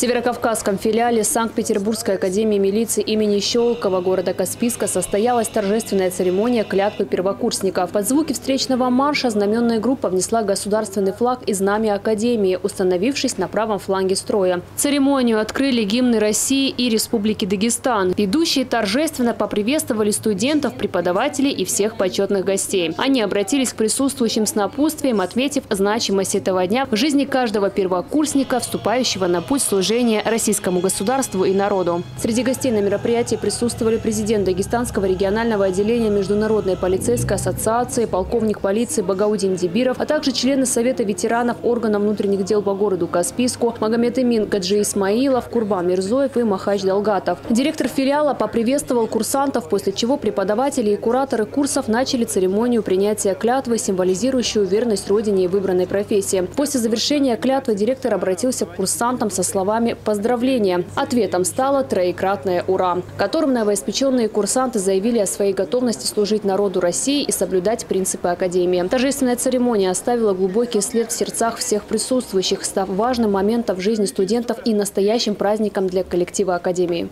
Северокавказском филиале Санкт-Петербургской академии милиции имени Щелкова города Каспийска состоялась торжественная церемония клятвы первокурсников. Под звуки встречного марша знаменная группа внесла государственный флаг и знамя академии, установившись на правом фланге строя. Церемонию открыли гимны России и Республики Дагестан. Ведущие торжественно поприветствовали студентов, преподавателей и всех почетных гостей. Они обратились к присутствующим с напутствием, отметив значимость этого дня в жизни каждого первокурсника, вступающего на путь служения служения российскому государству и народу. Среди гостей на мероприятии присутствовали президент Дагестанского регионального отделения Международной полицейской ассоциации, полковник полиции Багаудин Дебиров, а также члены Совета ветеранов органов внутренних дел по городу Каспийску Магомед Имин Гаджи Исмаилов, Курбан Мирзоев и Махач Долгатов. Директор филиала поприветствовал курсантов, после чего преподаватели и кураторы курсов начали церемонию принятия клятвы, символизирующую верность родине и выбранной профессии. После завершения клятвы директор обратился к курсантам со словами словами поздравления. Ответом стало троекратное «Ура», которым новоиспеченные курсанты заявили о своей готовности служить народу России и соблюдать принципы Академии. Торжественная церемония оставила глубокий след в сердцах всех присутствующих, став важным моментом в жизни студентов и настоящим праздником для коллектива Академии.